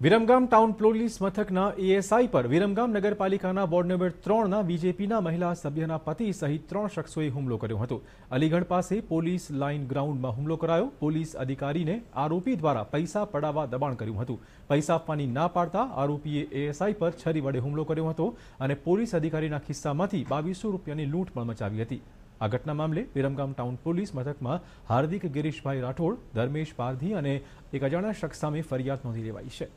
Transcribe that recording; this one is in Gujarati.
વિરમગામ ટાઉન પોલીસ મથકના એએસઆઈ પર વિરમગામ નગરપાલિકાના વોર્ડ નંબર ત્રણના બીજેપીના મહિલા સભ્યના પતિ સહિત ત્રણ શખ્સોએ હુમલો કર્યો હતો. અલીગઢ પાસે પોલીસ લાઇન ગ્રાઉન્ડમાં હુમલો કરાયો. પોલીસ અધિકારીને આરોપી દ્વારા પૈસા પડાવવા દબાણ કર્યું હતું. પૈસા આપવાની ના પાડતા આરોપીએ એએસઆઈ પર છરી વડે હુમલો કર્યો હતો અને પોલીસ અધિકારીના ખિસ્સામાંથી બાવીસો રૂપિયાની લૂંટ પણ મચાવી હતી. આ ઘટના મામલે વિરમગામ ટાઉન પોલીસ મથકમાં હાર્દિક ગિરીશભાઈ રાઠોડ, ધર્મેશ પારધી અને એક અજાણ્યા શખ્સ સામે ફરિયાદ નોંધી લેવાઈ છે.